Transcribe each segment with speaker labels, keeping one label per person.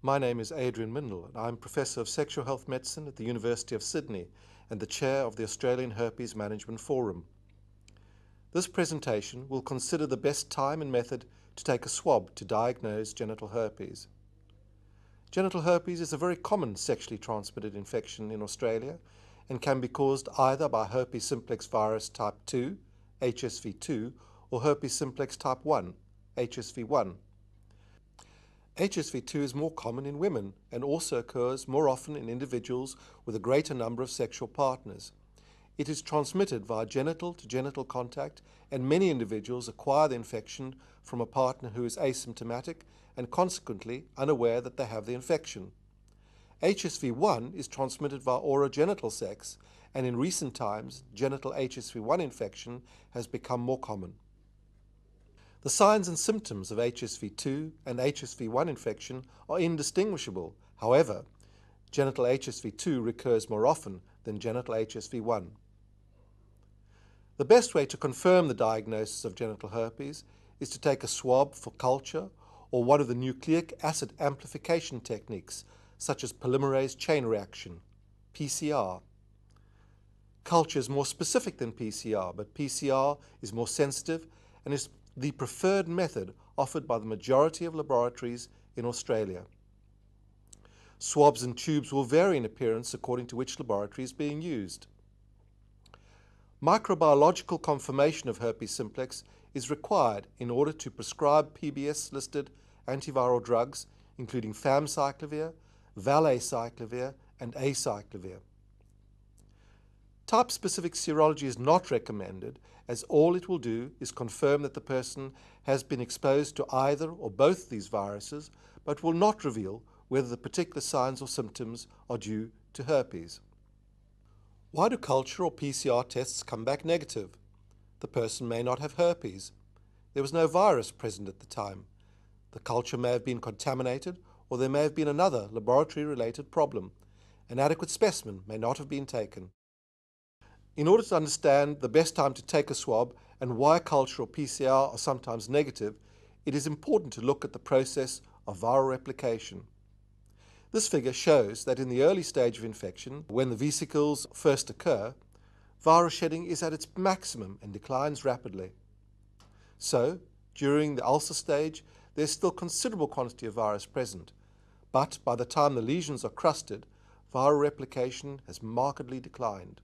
Speaker 1: My name is Adrian Mindel, and I'm Professor of Sexual Health Medicine at the University of Sydney and the Chair of the Australian Herpes Management Forum. This presentation will consider the best time and method to take a swab to diagnose genital herpes. Genital herpes is a very common sexually transmitted infection in Australia and can be caused either by herpes simplex virus type 2, HSV2, or herpes simplex type 1, HSV1. HSV2 is more common in women and also occurs more often in individuals with a greater number of sexual partners. It is transmitted via genital to genital contact, and many individuals acquire the infection from a partner who is asymptomatic and consequently unaware that they have the infection. HSV1 is transmitted via orogenital sex, and in recent times, genital HSV1 infection has become more common. The signs and symptoms of HSV2 and HSV1 infection are indistinguishable. However, genital HSV2 recurs more often than genital HSV1. The best way to confirm the diagnosis of genital herpes is to take a swab for culture or one of the nucleic acid amplification techniques, such as polymerase chain reaction, PCR. Culture is more specific than PCR, but PCR is more sensitive and is the preferred method offered by the majority of laboratories in Australia. Swabs and tubes will vary in appearance according to which laboratory is being used. Microbiological confirmation of herpes simplex is required in order to prescribe PBS-listed antiviral drugs, including famciclovir, valacyclovir, and acyclovir. Type-specific serology is not recommended as all it will do is confirm that the person has been exposed to either or both these viruses, but will not reveal whether the particular signs or symptoms are due to herpes. Why do culture or PCR tests come back negative? The person may not have herpes. There was no virus present at the time. The culture may have been contaminated, or there may have been another laboratory related problem. An adequate specimen may not have been taken. In order to understand the best time to take a swab and why culture or PCR are sometimes negative, it is important to look at the process of viral replication. This figure shows that in the early stage of infection, when the vesicles first occur, virus shedding is at its maximum and declines rapidly. So, during the ulcer stage, there's still considerable quantity of virus present, but by the time the lesions are crusted, viral replication has markedly declined.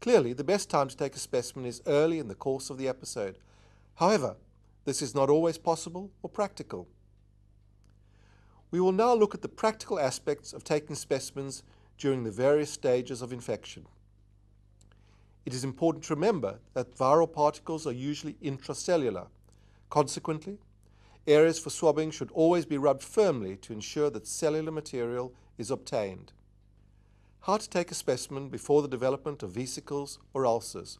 Speaker 1: Clearly, the best time to take a specimen is early in the course of the episode. However, this is not always possible or practical. We will now look at the practical aspects of taking specimens during the various stages of infection. It is important to remember that viral particles are usually intracellular. Consequently, areas for swabbing should always be rubbed firmly to ensure that cellular material is obtained. How to take a specimen before the development of vesicles or ulcers.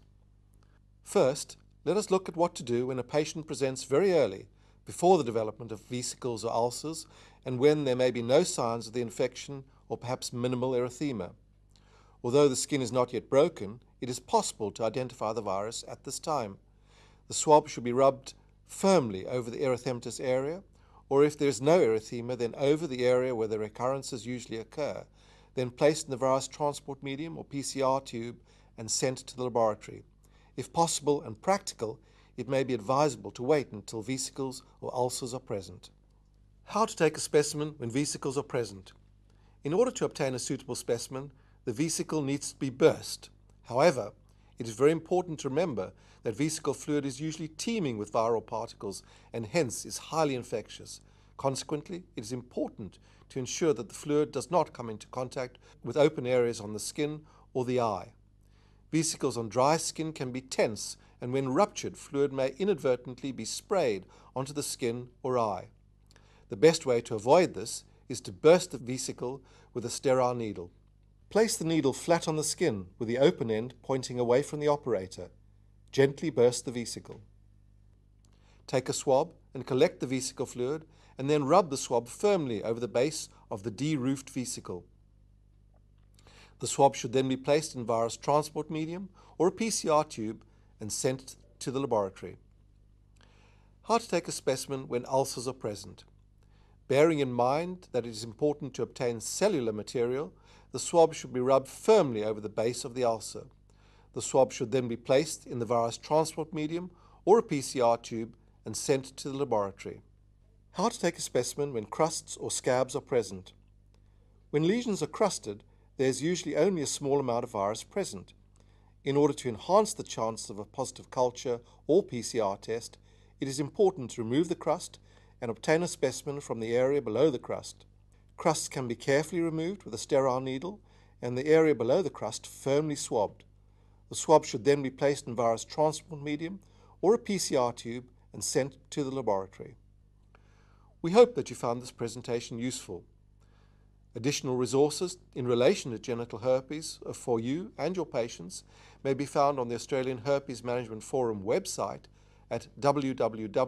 Speaker 1: First, let us look at what to do when a patient presents very early, before the development of vesicles or ulcers, and when there may be no signs of the infection or perhaps minimal erythema. Although the skin is not yet broken, it is possible to identify the virus at this time. The swab should be rubbed firmly over the erythematous area, or if there is no erythema, then over the area where the recurrences usually occur, then placed in the virus transport medium or PCR tube and sent to the laboratory. If possible and practical, it may be advisable to wait until vesicles or ulcers are present. How to take a specimen when vesicles are present. In order to obtain a suitable specimen, the vesicle needs to be burst. However, it is very important to remember that vesicle fluid is usually teeming with viral particles and hence is highly infectious. Consequently, it is important to ensure that the fluid does not come into contact with open areas on the skin or the eye. Vesicles on dry skin can be tense, and when ruptured, fluid may inadvertently be sprayed onto the skin or eye. The best way to avoid this is to burst the vesicle with a sterile needle. Place the needle flat on the skin with the open end pointing away from the operator. Gently burst the vesicle. Take a swab and collect the vesicle fluid and then rub the swab firmly over the base of the de-roofed vesicle. The swab should then be placed in virus transport medium or a PCR tube and sent to the laboratory. How to take a specimen when ulcers are present. Bearing in mind that it is important to obtain cellular material, the swab should be rubbed firmly over the base of the ulcer. The swab should then be placed in the virus transport medium or a PCR tube and sent to the laboratory. How to take a specimen when crusts or scabs are present. When lesions are crusted, there is usually only a small amount of virus present. In order to enhance the chance of a positive culture or PCR test, it is important to remove the crust and obtain a specimen from the area below the crust. Crusts can be carefully removed with a sterile needle and the area below the crust firmly swabbed. The swab should then be placed in virus transport medium or a PCR tube and sent to the laboratory. We hope that you found this presentation useful. Additional resources in relation to genital herpes for you and your patients may be found on the Australian Herpes Management Forum website at www.ahmf.com.au.